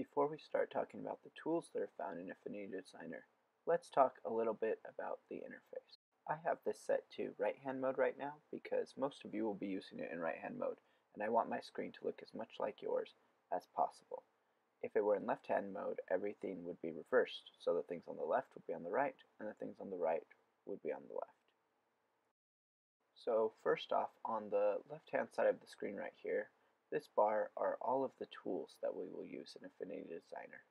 Before we start talking about the tools that are found in Affinity Designer, let's talk a little bit about the interface. I have this set to right hand mode right now because most of you will be using it in right hand mode and I want my screen to look as much like yours as possible. If it were in left hand mode, everything would be reversed, so the things on the left would be on the right and the things on the right would be on the left. So first off, on the left hand side of the screen right here, this bar are all of the tools that we will use in Affinity Designer.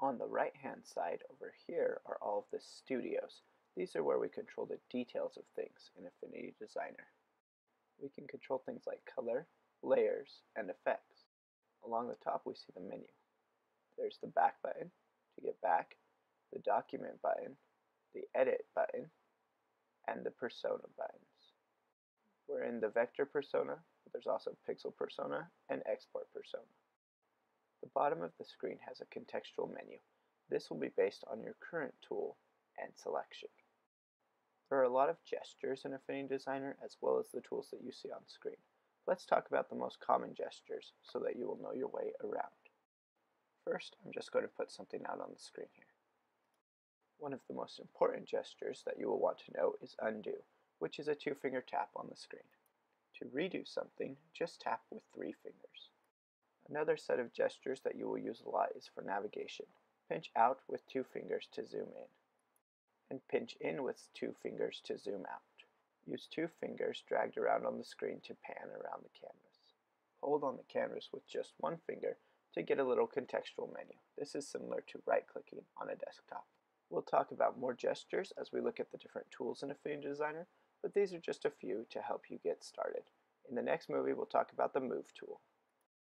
On the right hand side over here are all of the studios. These are where we control the details of things in Affinity Designer. We can control things like color, layers, and effects. Along the top we see the menu. There's the back button to get back, the document button, the edit button, and the persona buttons. We're in the vector persona, but there's also pixel persona and export persona. The bottom of the screen has a contextual menu. This will be based on your current tool and selection. There are a lot of gestures in Affinity Designer as well as the tools that you see on screen. Let's talk about the most common gestures so that you will know your way around. First, I'm just going to put something out on the screen here. One of the most important gestures that you will want to know is undo, which is a two-finger tap on the screen. To redo something, just tap with three fingers. Another set of gestures that you will use a lot is for navigation. Pinch out with two fingers to zoom in, and pinch in with two fingers to zoom out. Use two fingers dragged around on the screen to pan around the canvas. Hold on the canvas with just one finger to get a little contextual menu. This is similar to right-clicking on a desktop. We'll talk about more gestures as we look at the different tools in Affinity Designer, but these are just a few to help you get started. In the next movie, we'll talk about the Move tool.